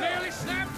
nearly snapped.